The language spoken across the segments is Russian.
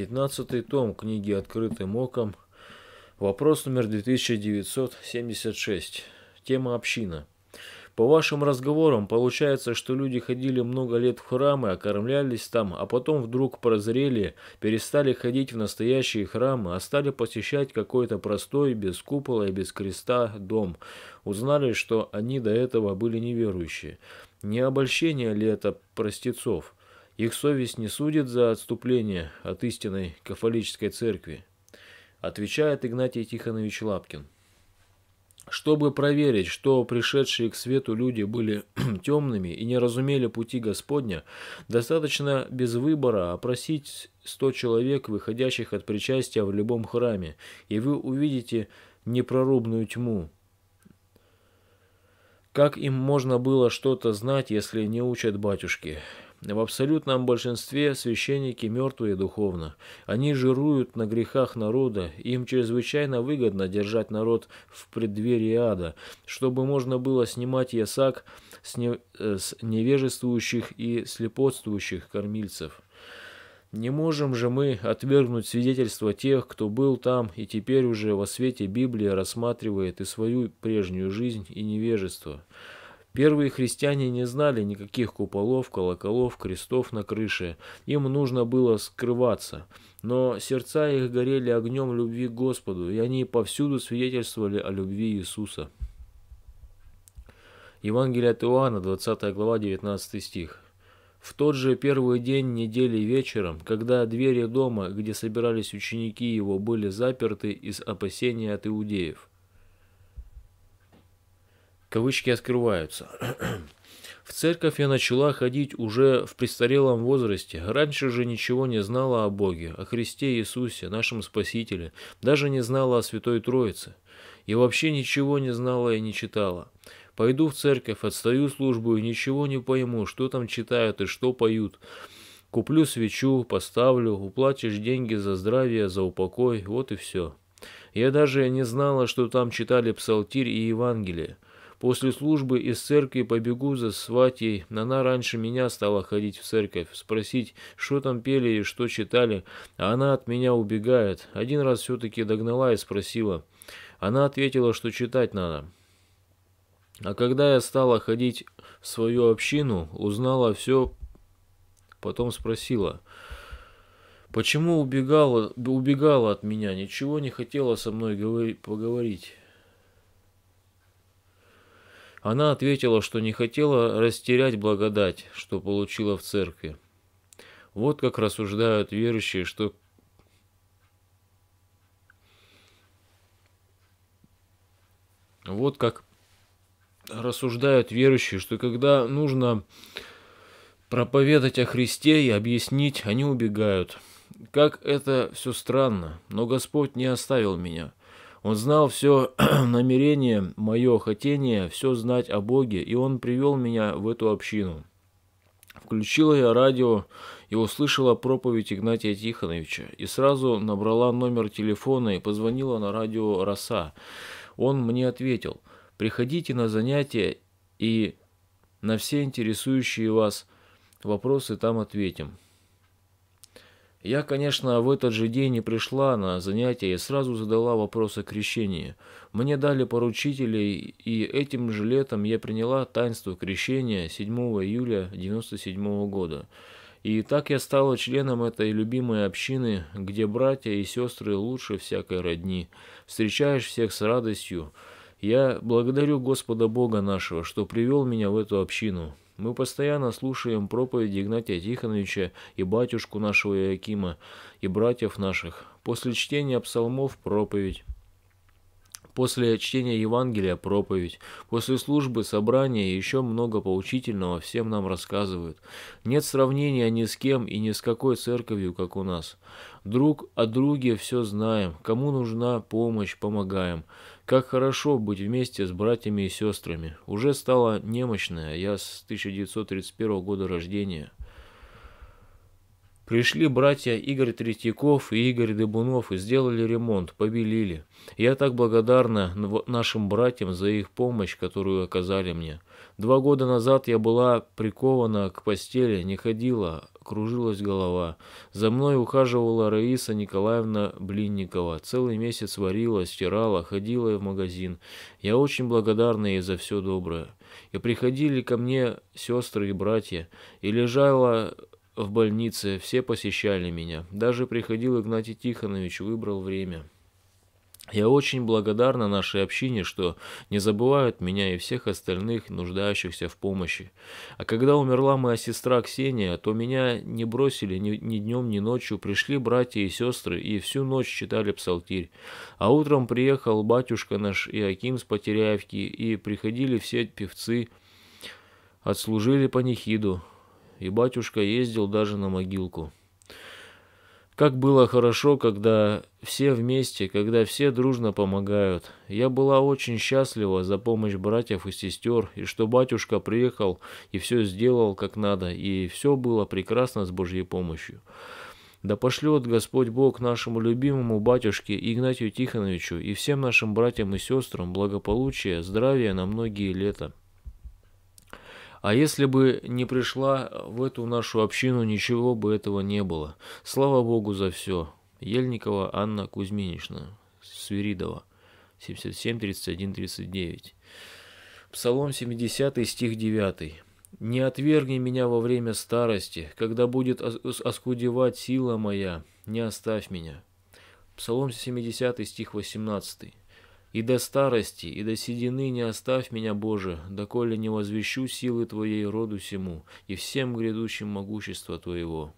Пятнадцатый том книги «Открытым оком». Вопрос номер 2976. Тема «Община». По вашим разговорам получается, что люди ходили много лет в храмы, окормлялись там, а потом вдруг прозрели, перестали ходить в настоящие храмы, а стали посещать какой-то простой, без купола и без креста дом. Узнали, что они до этого были неверующие. Не обольщение ли это простецов? Их совесть не судит за отступление от истинной кафолической церкви? Отвечает Игнатий Тихонович Лапкин. Чтобы проверить, что пришедшие к свету люди были темными и не разумели пути Господня, достаточно без выбора опросить сто человек, выходящих от причастия в любом храме, и вы увидите непрорубную тьму. Как им можно было что-то знать, если не учат батюшки? В абсолютном большинстве священники мертвые духовно. Они жируют на грехах народа, им чрезвычайно выгодно держать народ в преддверии ада, чтобы можно было снимать ясак с, не, э, с невежествующих и слепотствующих кормильцев. Не можем же мы отвергнуть свидетельство тех, кто был там и теперь уже во свете Библии рассматривает и свою прежнюю жизнь, и невежество. Первые христиане не знали никаких куполов, колоколов, крестов на крыше. Им нужно было скрываться. Но сердца их горели огнем любви к Господу, и они повсюду свидетельствовали о любви Иисуса. Евангелие от Иоанна, 20 глава, 19 стих. В тот же первый день недели вечером, когда двери дома, где собирались ученики его, были заперты из опасения от иудеев, Кавычки открываются. В церковь я начала ходить уже в престарелом возрасте. Раньше же ничего не знала о Боге, о Христе Иисусе, нашем Спасителе. Даже не знала о Святой Троице. И вообще ничего не знала и не читала. Пойду в церковь, отстаю службу и ничего не пойму, что там читают и что поют. Куплю свечу, поставлю, уплатишь деньги за здравие, за упокой, вот и все. Я даже не знала, что там читали псалтирь и Евангелие. После службы из церкви побегу за сватьей. Она раньше меня стала ходить в церковь, спросить, что там пели и что читали, а она от меня убегает. Один раз все-таки догнала и спросила. Она ответила, что читать надо. А когда я стала ходить в свою общину, узнала все, потом спросила, почему убегала, убегала от меня, ничего не хотела со мной говори, поговорить. Она ответила, что не хотела растерять благодать, что получила в церкви. Вот как рассуждают верующие, что Вот как рассуждают верующие, что когда нужно проповедать о Христе и объяснить, они убегают. Как это все странно, но Господь не оставил меня. Он знал все намерение, мое хотение, все знать о Боге, и он привел меня в эту общину. Включила я радио и услышала проповедь Игнатия Тихоновича, и сразу набрала номер телефона и позвонила на радио «Роса». Он мне ответил, приходите на занятия и на все интересующие вас вопросы там ответим. Я, конечно, в этот же день не пришла на занятия и сразу задала вопрос о крещении. Мне дали поручителей, и этим же летом я приняла таинство крещения 7 июля 1997 года. И так я стала членом этой любимой общины, где братья и сестры лучше всякой родни. Встречаешь всех с радостью. Я благодарю Господа Бога нашего, что привел меня в эту общину. Мы постоянно слушаем проповеди Игнатия Тихоновича и батюшку нашего Иакима, и братьев наших. После чтения псалмов – проповедь. После чтения Евангелия – проповедь. После службы, собрания и еще много поучительного всем нам рассказывают. Нет сравнения ни с кем и ни с какой церковью, как у нас. Друг о друге все знаем. Кому нужна помощь, помогаем. Как хорошо быть вместе с братьями и сестрами. Уже стала немощная, я с 1931 года рождения. Пришли братья Игорь Третьяков и Игорь Дыбунов и сделали ремонт, побелили. Я так благодарна нашим братьям за их помощь, которую оказали мне. Два года назад я была прикована к постели, не ходила, кружилась голова. За мной ухаживала Раиса Николаевна Блинникова. Целый месяц варила, стирала, ходила в магазин. Я очень благодарна ей за все доброе. И приходили ко мне сестры и братья, и лежала в больнице, все посещали меня. Даже приходил Игнатий Тихонович, выбрал время. Я очень благодарна нашей общине, что не забывают меня и всех остальных, нуждающихся в помощи. А когда умерла моя сестра Ксения, то меня не бросили ни, ни днем, ни ночью. Пришли братья и сестры и всю ночь читали псалтирь. А утром приехал батюшка наш Иаким с Потеряевки, и приходили все певцы, отслужили панихиду и батюшка ездил даже на могилку. Как было хорошо, когда все вместе, когда все дружно помогают. Я была очень счастлива за помощь братьев и сестер, и что батюшка приехал и все сделал как надо, и все было прекрасно с Божьей помощью. Да пошлет Господь Бог нашему любимому батюшке Игнатию Тихоновичу и всем нашим братьям и сестрам благополучия, здравия на многие лета. А если бы не пришла в эту нашу общину, ничего бы этого не было. Слава Богу за все. Ельникова Анна Кузьминична, Свиридова, 77, 31, 39. Псалом 70, стих 9. «Не отвергни меня во время старости, когда будет оскудевать сила моя, не оставь меня». Псалом 70, стих 18. И до старости, и до седины не оставь меня, Боже, доколе не возвещу силы Твоей роду сему и всем грядущим могущества Твоего.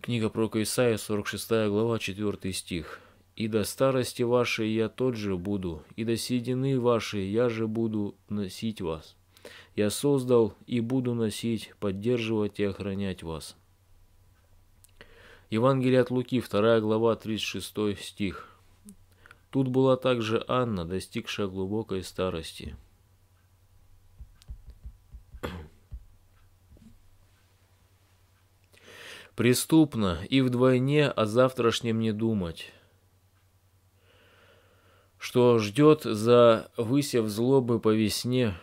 Книга про Исаия, 46 глава, 4 стих. «И до старости вашей я тот же буду, и до седины вашей я же буду носить вас. Я создал и буду носить, поддерживать и охранять вас». Евангелие от Луки, 2 глава, 36 стих. Тут была также Анна, достигшая глубокой старости. Преступно и вдвойне о завтрашнем не думать. Что ждет за высев злобы по весне,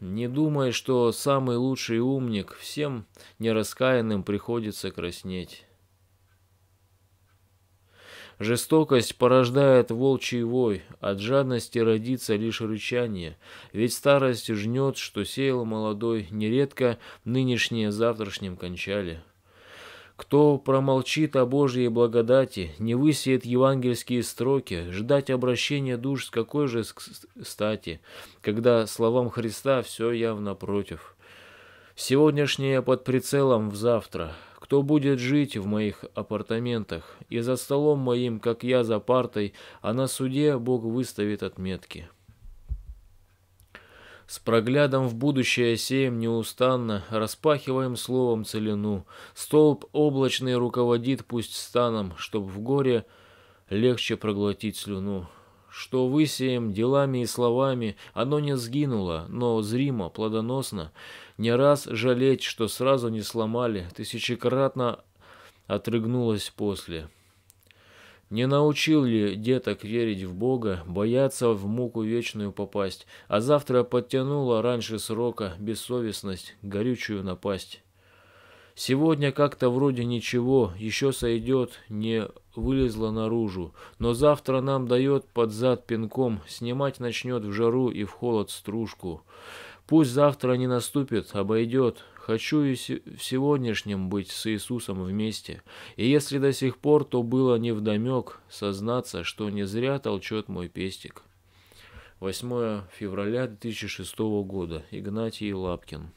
не думай, что самый лучший умник всем нераскаянным приходится краснеть. Жестокость порождает волчий вой, от жадности родится лишь рычание, ведь старость жнет, что сеял молодой, нередко нынешние завтрашним кончали. Кто промолчит о Божьей благодати, не высеет евангельские строки, ждать обращения душ с какой же стати, когда словам Христа все явно против. Сегодняшнее под прицелом в завтра, кто будет жить в моих апартаментах, и за столом моим, как я за партой, а на суде Бог выставит отметки. С проглядом в будущее сеем неустанно, распахиваем словом целину. Столб облачный руководит пусть станом, чтоб в горе легче проглотить слюну что высеем делами и словами, оно не сгинуло, но зримо, плодоносно. Не раз жалеть, что сразу не сломали, тысячекратно отрыгнулось после. Не научил ли деток верить в Бога, бояться в муку вечную попасть, а завтра подтянула раньше срока бессовестность, горючую напасть? Сегодня как-то вроде ничего, еще сойдет, не вылезла наружу, но завтра нам дает под зад пинком, снимать начнет в жару и в холод стружку. Пусть завтра не наступит, обойдет. Хочу и в сегодняшнем быть с Иисусом вместе. И если до сих пор то было невдомек, сознаться, что не зря толчет мой пестик. 8 февраля 2006 года. Игнатий Лапкин.